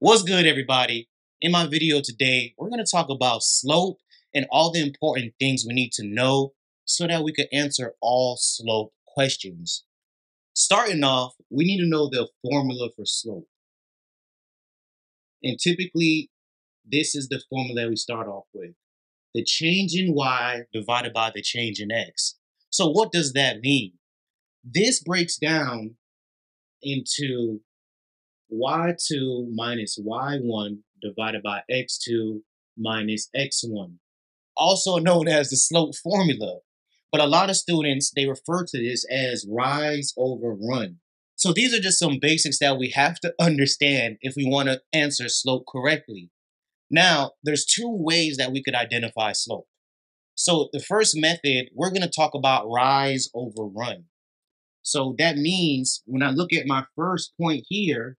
What's good, everybody? In my video today, we're going to talk about slope and all the important things we need to know so that we can answer all slope questions. Starting off, we need to know the formula for slope. And typically, this is the formula we start off with. The change in y divided by the change in x. So what does that mean? This breaks down into y2 minus y1 divided by x2 minus x1, also known as the slope formula. But a lot of students, they refer to this as rise over run. So these are just some basics that we have to understand if we want to answer slope correctly. Now, there's two ways that we could identify slope. So the first method, we're going to talk about rise over run. So that means when I look at my first point here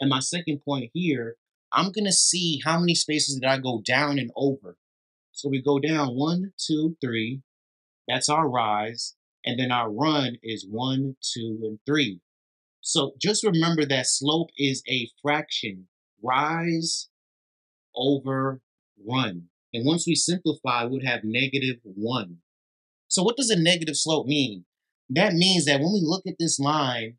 and my second point here, I'm going to see how many spaces did I go down and over. So we go down one, two, three. That's our rise. And then our run is one, two, and three. So just remember that slope is a fraction. Rise over run. And once we simplify, we would have negative one. So what does a negative slope mean? That means that when we look at this line,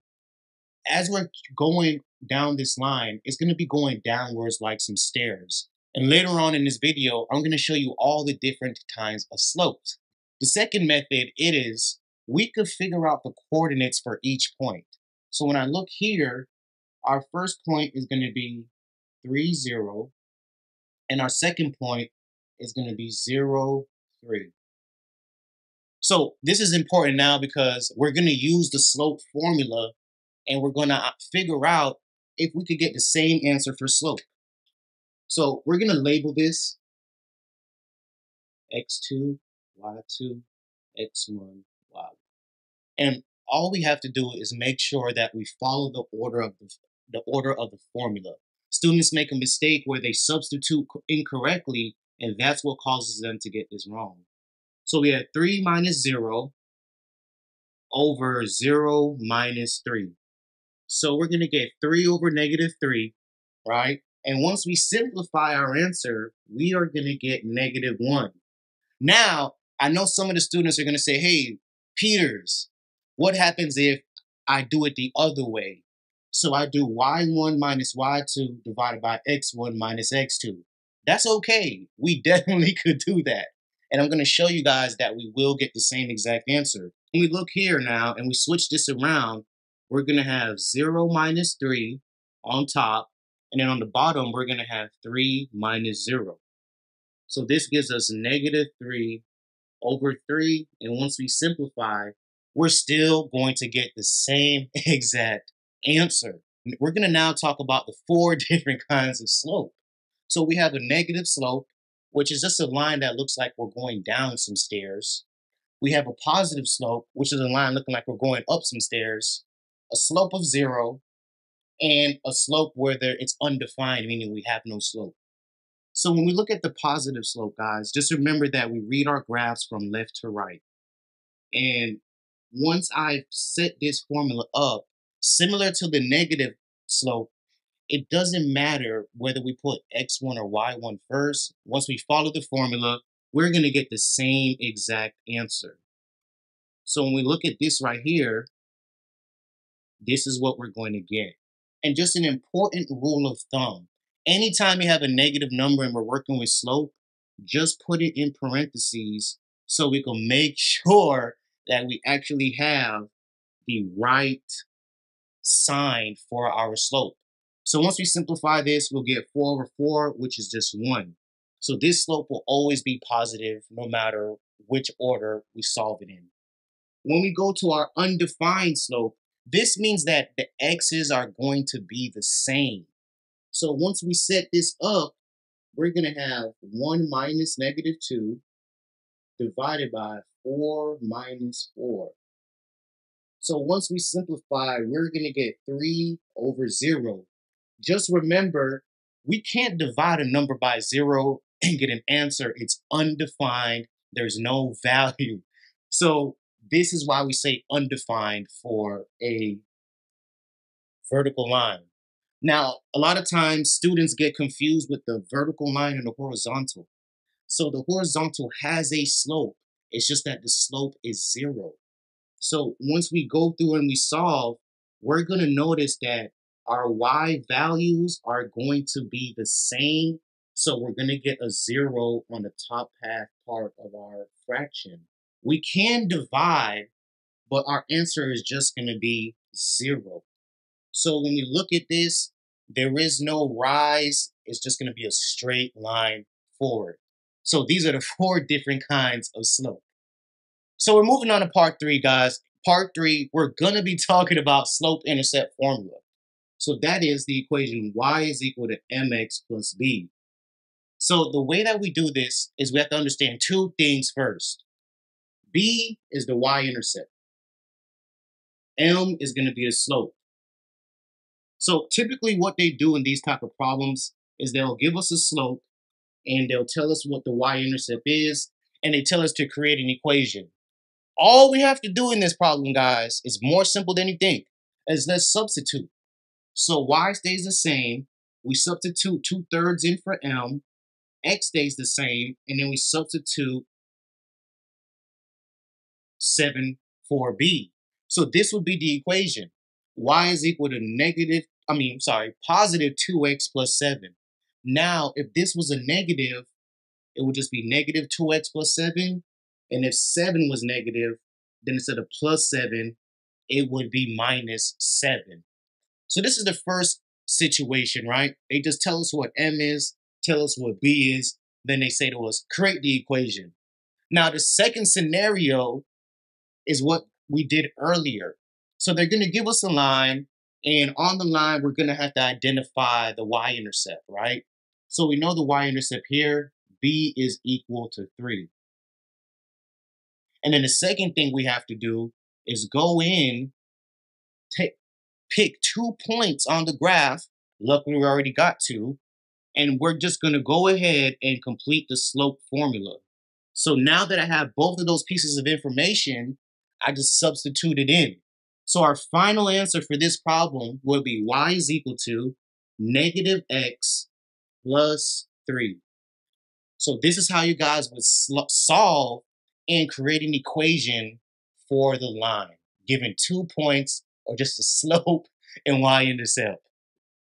as we're going down this line, is going to be going downwards like some stairs. And later on in this video, I'm going to show you all the different kinds of slopes. The second method, it is, we could figure out the coordinates for each point. So when I look here, our first point is going to be 3, 0, and our second point is going to be 0, 3. So this is important now because we're going to use the slope formula and we're going to uh, figure out if we could get the same answer for slope. So we're going to label this x2, y2, x1, y1. And all we have to do is make sure that we follow the order of the, the order of the formula. Students make a mistake where they substitute incorrectly, and that's what causes them to get this wrong. So we had 3 minus 0 over 0 minus 3. So we're going to get 3 over negative 3, right? And once we simplify our answer, we are going to get negative 1. Now, I know some of the students are going to say, hey, Peters, what happens if I do it the other way? So I do y1 minus y2 divided by x1 minus x2. That's okay. We definitely could do that. And I'm going to show you guys that we will get the same exact answer. When we look here now and we switch this around, we're going to have 0 minus 3 on top. And then on the bottom, we're going to have 3 minus 0. So this gives us negative 3 over 3. And once we simplify, we're still going to get the same exact answer. We're going to now talk about the four different kinds of slope. So we have a negative slope, which is just a line that looks like we're going down some stairs. We have a positive slope, which is a line looking like we're going up some stairs a slope of zero, and a slope where there, it's undefined, meaning we have no slope. So when we look at the positive slope, guys, just remember that we read our graphs from left to right. And once I've set this formula up, similar to the negative slope, it doesn't matter whether we put x1 or y1 first. Once we follow the formula, we're going to get the same exact answer. So when we look at this right here, this is what we're going to get. And just an important rule of thumb anytime you have a negative number and we're working with slope, just put it in parentheses so we can make sure that we actually have the right sign for our slope. So once we simplify this, we'll get 4 over 4, which is just 1. So this slope will always be positive no matter which order we solve it in. When we go to our undefined slope, this means that the x's are going to be the same. So once we set this up, we're going to have 1 minus negative 2 divided by 4 minus 4. So once we simplify, we're going to get 3 over 0. Just remember, we can't divide a number by 0 and get an answer. It's undefined. There's no value. So this is why we say undefined for a vertical line. Now, a lot of times students get confused with the vertical line and the horizontal. So the horizontal has a slope. It's just that the slope is zero. So once we go through and we solve, we're going to notice that our y values are going to be the same. So we're going to get a zero on the top half part of our fraction. We can divide, but our answer is just going to be zero. So when we look at this, there is no rise. It's just going to be a straight line forward. So these are the four different kinds of slope. So we're moving on to part three, guys. Part three, we're going to be talking about slope-intercept formula. So that is the equation y is equal to mx plus b. So the way that we do this is we have to understand two things first. B is the y-intercept. m is going to be the slope. So typically what they do in these type of problems is they'll give us a slope and they'll tell us what the y-intercept is and they tell us to create an equation. All we have to do in this problem, guys, is more simple than you think, is let's substitute. So y stays the same. We substitute 2 thirds in for m. x stays the same. And then we substitute 7 for b. So this would be the equation. y is equal to negative, I mean, sorry, positive 2x plus 7. Now, if this was a negative, it would just be negative 2x plus 7. And if 7 was negative, then instead of plus 7, it would be minus 7. So this is the first situation, right? They just tell us what M is, tell us what B is, then they say to us, create the equation. Now, the second scenario is what we did earlier. So they're going to give us a line, and on the line, we're going to have to identify the y-intercept, right? So we know the y-intercept here, b is equal to 3. And then the second thing we have to do is go in, take, pick two points on the graph. Luckily, we already got two. And we're just going to go ahead and complete the slope formula. So now that I have both of those pieces of information, I just substitute it in. So our final answer for this problem would be y is equal to negative x plus 3. So this is how you guys would solve and create an equation for the line, given two points or just a slope and y-intercept.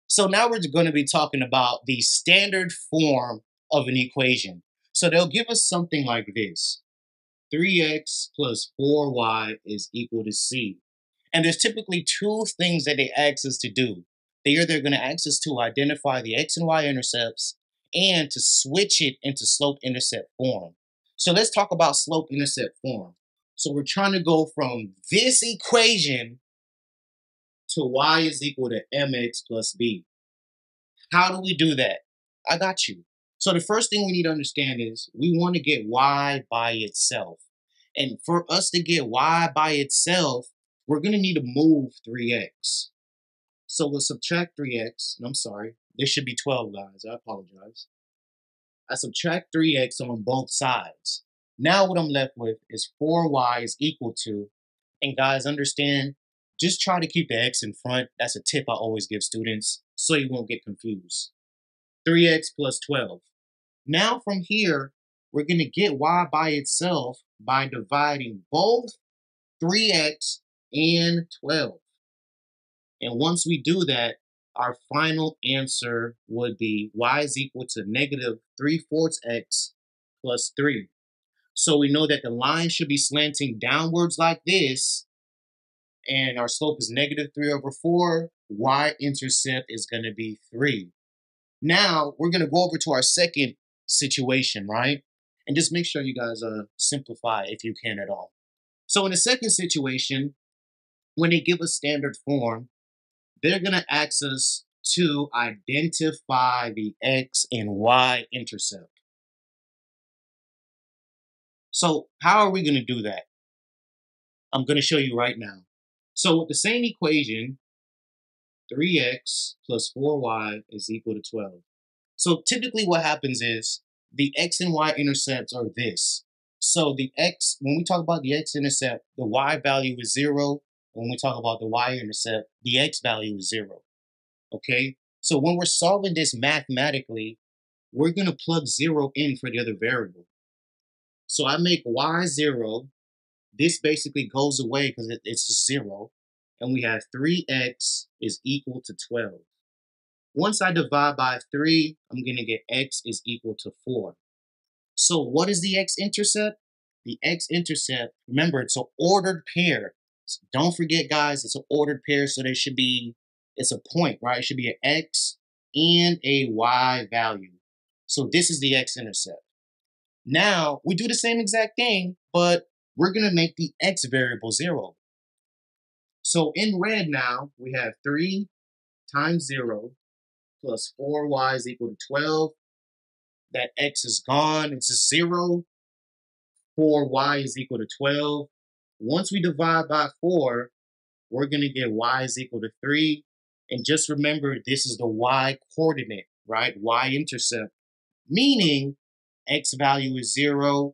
So now we're going to be talking about the standard form of an equation. So they'll give us something like this. 3x plus 4y is equal to c. And there's typically two things that they ask us to do. They are they're going to ask us to identify the x and y intercepts and to switch it into slope-intercept form. So let's talk about slope-intercept form. So we're trying to go from this equation to y is equal to mx plus b. How do we do that? I got you. So the first thing we need to understand is we want to get y by itself. And for us to get y by itself, we're going to need to move 3x. So we'll subtract 3x, and I'm sorry, this should be 12, guys. I apologize. I subtract 3x on both sides. Now what I'm left with is 4y is equal to, and guys, understand, just try to keep the x in front. That's a tip I always give students so you won't get confused. 3x plus 12. Now from here, we're going to get y by itself by dividing both 3x and 12. And once we do that, our final answer would be y is equal to negative 3 fourths x plus 3. So we know that the line should be slanting downwards like this, and our slope is negative 3 over 4. Y-intercept is going to be 3. Now, we're going to go over to our second situation, right? And just make sure you guys uh, simplify if you can at all. So in the second situation, when they give a standard form, they're going to ask us to identify the x and y intercept. So how are we going to do that? I'm going to show you right now. So with the same equation, 3x plus 4y is equal to 12. So typically what happens is the x and y intercepts are this. So the x, when we talk about the x-intercept, the y value is 0, when we talk about the y-intercept, the x value is zero. Okay? So when we're solving this mathematically, we're going to plug 0 in for the other variable. So I make y 0. This basically goes away because it, it's just 0. And we have 3x is equal to 12. Once I divide by 3, I'm going to get x is equal to 4. So what is the x-intercept? The x-intercept, remember, it's an ordered pair. So don't forget, guys, it's an ordered pair, so there should be, it's a point, right? It should be an x and a y value. So this is the x-intercept. Now, we do the same exact thing, but we're going to make the x variable 0. So in red now, we have 3 times 0 plus 4y is equal to 12. That x is gone. It's a 0. 4y is equal to 12. Once we divide by 4, we're going to get y is equal to 3. And just remember, this is the y coordinate, right? Y-intercept, meaning x value is 0,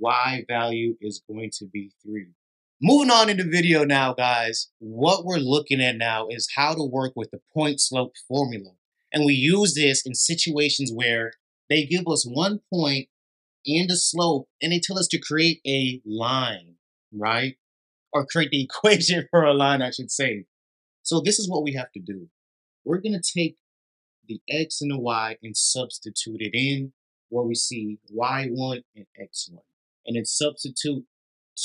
y value is going to be 3. Moving on in the video now, guys, what we're looking at now is how to work with the point slope formula. And we use this in situations where they give us one point and a slope and they tell us to create a line, right? Or create the equation for a line, I should say. So this is what we have to do. We're going to take the x and the y and substitute it in where we see y1 and x1. And then substitute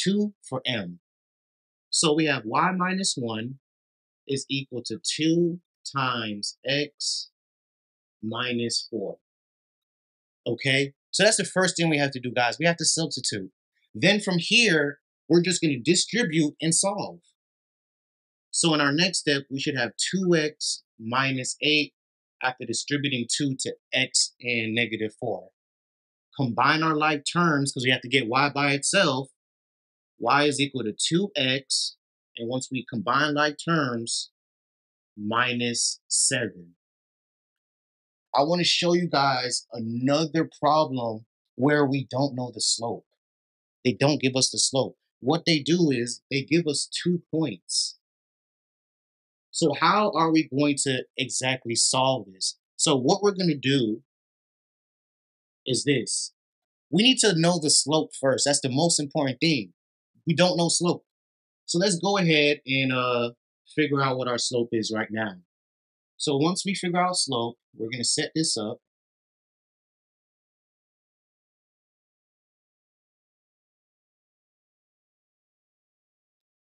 2 for m. So we have y minus 1 is equal to 2 times x minus 4. Okay? So that's the first thing we have to do, guys. We have to substitute. Then from here, we're just going to distribute and solve. So in our next step, we should have 2x minus 8 after distributing 2 to x and negative 4. Combine our like terms because we have to get y by itself. Y is equal to 2x. And once we combine like terms, minus 7. I want to show you guys another problem where we don't know the slope. They don't give us the slope. What they do is they give us two points. So how are we going to exactly solve this? So what we're going to do is this. We need to know the slope first. That's the most important thing. We don't know slope. So let's go ahead and uh, figure out what our slope is right now. So once we figure out slope, we're going to set this up.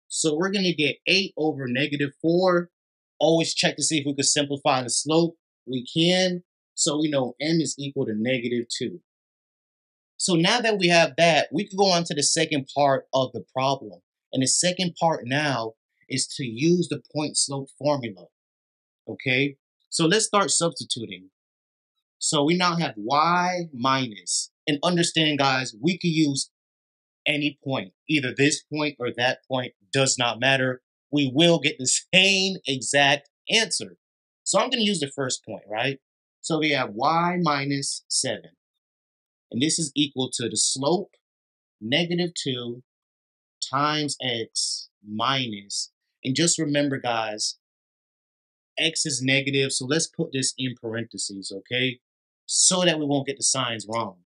So we're going to get 8 over negative 4. Always check to see if we could simplify the slope. We can. So we know m is equal to negative 2. So now that we have that, we can go on to the second part of the problem. And the second part now is to use the point slope formula. Okay, so let's start substituting. So we now have y minus, and understand guys, we could use any point, either this point or that point, does not matter. We will get the same exact answer. So I'm going to use the first point, right? So we have y minus 7. And this is equal to the slope, negative 2, times x minus. and just remember, guys, x is negative, so let's put this in parentheses, okay? So that we won't get the signs wrong.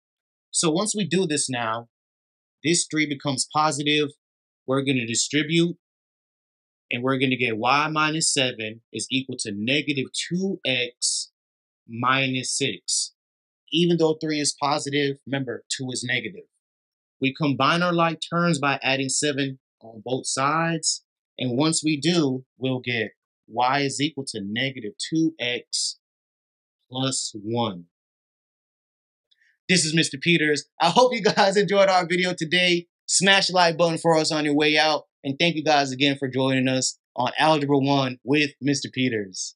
So once we do this now, this 3 becomes positive. We're going to distribute, and we're going to get y minus 7 is equal to negative 2x minus 6. Even though 3 is positive, remember, 2 is negative. We combine our like terms by adding 7 on both sides. And once we do, we'll get y is equal to negative 2x plus 1. This is Mr. Peters. I hope you guys enjoyed our video today. Smash the like button for us on your way out. And thank you guys again for joining us on Algebra 1 with Mr. Peters.